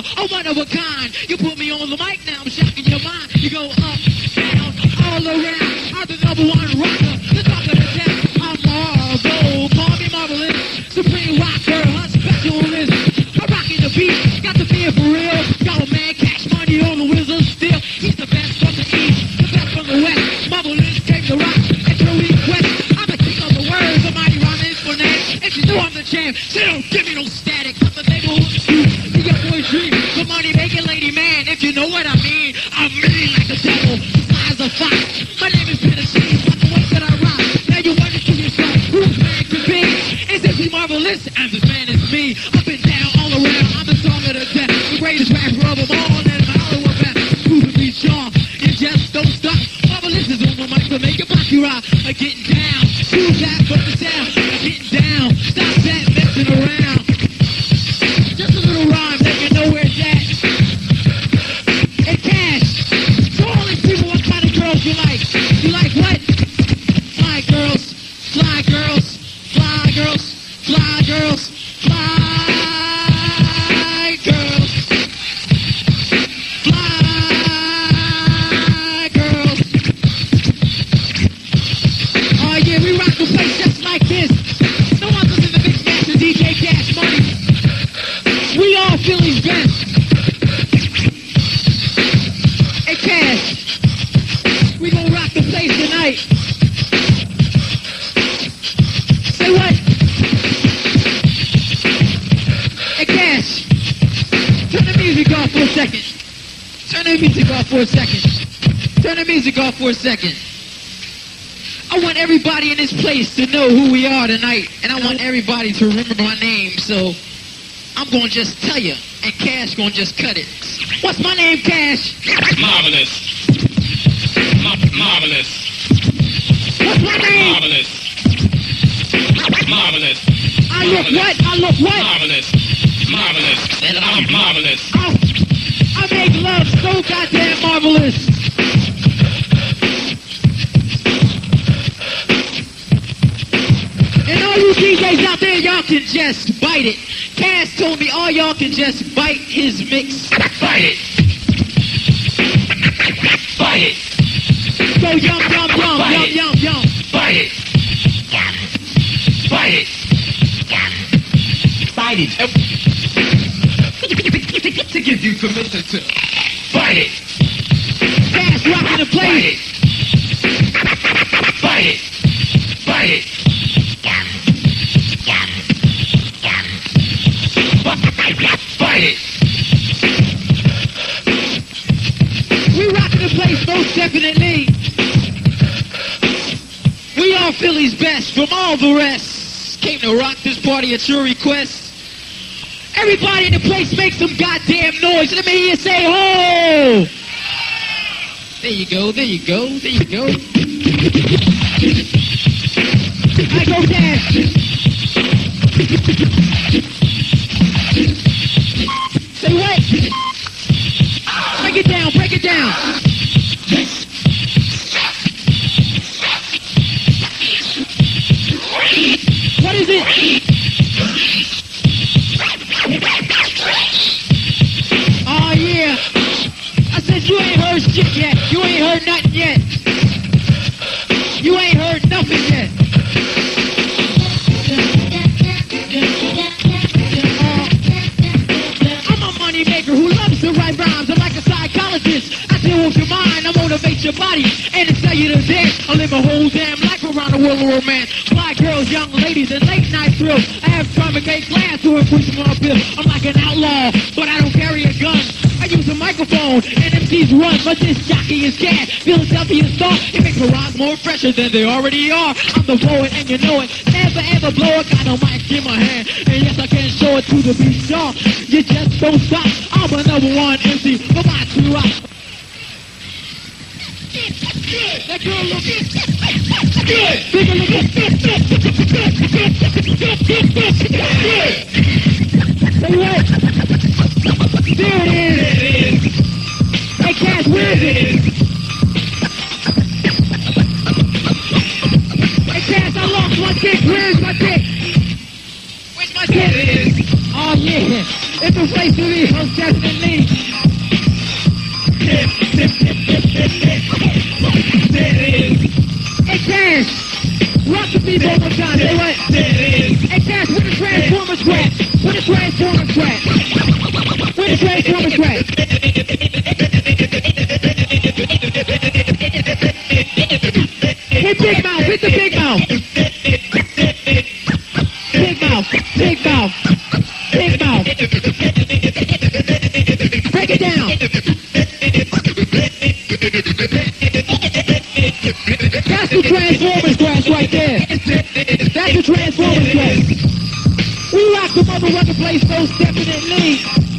a one of a kind. You put me on the mic now, I'm shocking your mind. You go up, down, all around. I'm the number one rocker, the talk of the town. I'm Marvel, me marvelous. Supreme rocker, a specialist. I'm rocking the beat, got the fear for real. A man, cash money on the wizard still. He's the best from the east, the best from the west. Marvelous came to rock at your request. I'm the king of the words, mighty rhyming for name. If you know I'm the champ, so don't give me no static. I'm the neighborhood shoot, the young make dream. Making lady man, if you know what I mean. I'm mean like the devil, as a fox. My name is Tennessee, but the way that I rock. Now you wonder to yourself, who's man could be? Is it he marvelous? And this man is me. Up and down, all around, I'm the song of the death. The greatest rapper of them all, and my Hollywood best. Proving me strong, you just don't stop. Marvelous is on the mic to make your body rock. I'm getting down, do that for the sound. Getting down, stop that messing around. Say what? Hey Cash, turn the music off for a second. Turn the music off for a second. Turn the music off for a second. I want everybody in this place to know who we are tonight, and I want everybody to remember my name. So I'm gonna just tell you, and Cash gonna just cut it. What's my name, Cash? Marvelous. Ma- marvelous. What's my name? Marvelous. Marvelous. I look what? I look what? Marvelous. Marvelous. And I'm marvelous. I, I make love so goddamn marvelous. And all you DJs out there, y'all can just bite it. Cash told me all y'all can just bite his mix. Fight it. Fight it. Go yum, yum, yum, yum, yum, yum. Fight it. Fight it. Fight it. To give you permission to fight it. Cash rocking the place. it. Fight it. Fight it. Fight it. We rocking the place most definitely. Are Philly's best from all the rest. Came to rock this party at your request. Everybody in the place make some goddamn noise. Let me hear you say ho. There you go, there you go, there you go. I go dance. Say what? Break it down, break it down. It? Oh yeah. I said you ain't heard shit yet. You ain't heard nothing yet. You ain't heard nothing yet. I'm a money maker who loves to write rhymes. I'm like a psychologist. I deal with your mind. I motivate your body and to tell you to dance. I live a whole damn life world of romance. Fly girls, young ladies, and late night thrills. I have make glass to increase my bill. I'm like an outlaw, but I don't carry a gun. I use a microphone and MCs run, but this jockey is gas. Philadelphia star, it makes the rhymes more fresher than they already are. I'm the poet and you know it. Never ever blow a got no mic in my hand. And yes, I can show it to the beat song. You just don't stop. I'm a number one MC. Come on, to rock. That girl look Oh, it's a place to be, most definitely. The Transformers track? Hit Big Mouth. Hit the Big Mouth. Big Mouth. Big Mouth. Big Mouth. Break it down. That's the transformer scratch right there. That's the transformer scratch. We rock the mother record place most definitely.